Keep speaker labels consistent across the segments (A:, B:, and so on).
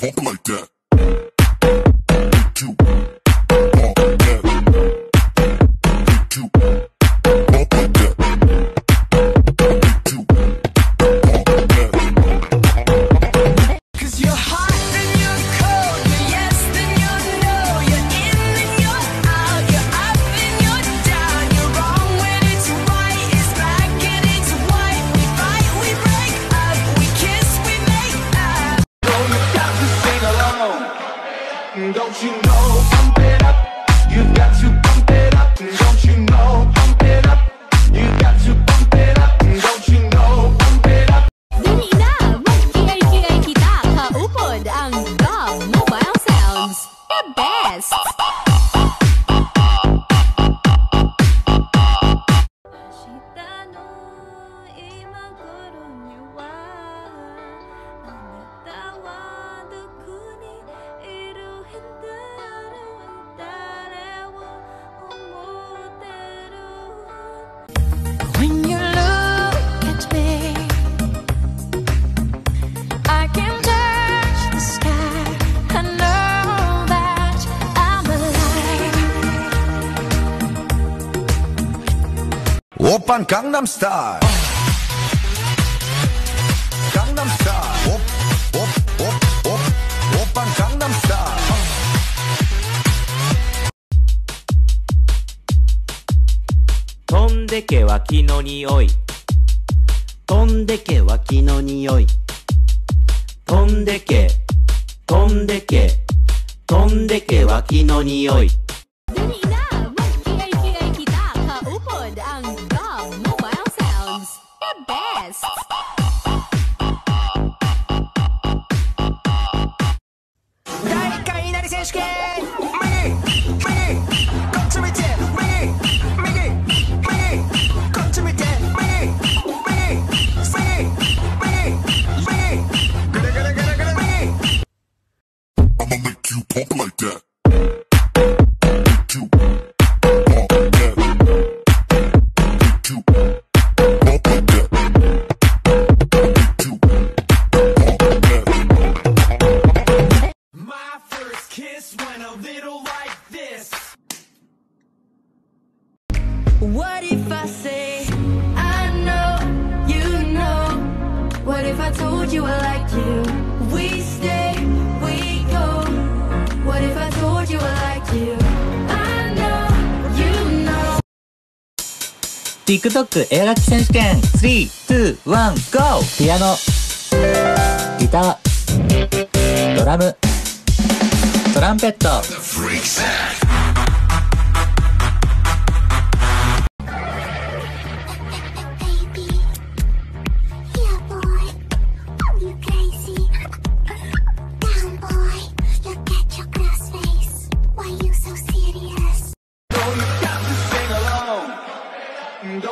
A: pump like that.
B: Don't you know?
C: 오빤 강남스타일 강남스타일 옵옵옵옵 오빤 강남스타일
D: 飛んでけ脇の匂い飛んでけ脇の匂い飛んでけ飛んでけ飛んでけ脇の匂い
E: Mieszkań.
F: TikTok 映画機選手権。321 GO! ピアノ。ギター。ドラム。トランペット。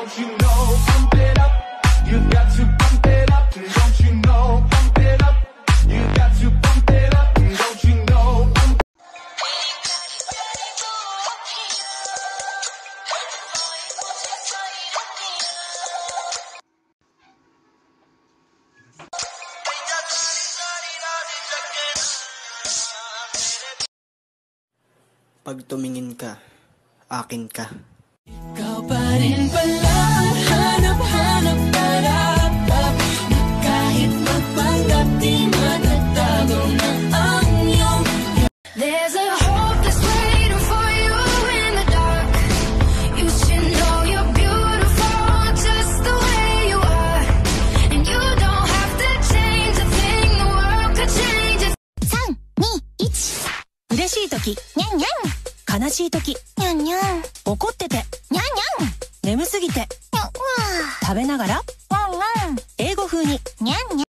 B: Don't you know? Pump it up. You've got to pump it up. Don't you know? Pump it up. You've got to pump it up. Don't you know?
G: Pump「Pag tumingin ka, akin ka.
E: Ikaw pa rin pala 嬉しい時。
H: にゃんにゃん。
E: 悲しい時。
H: にゃんにゃん。に
E: 怒ってて。
H: ゃんにゃん。
E: 眠すぎて。
H: にゃんわ
E: 食べながら。
H: ー。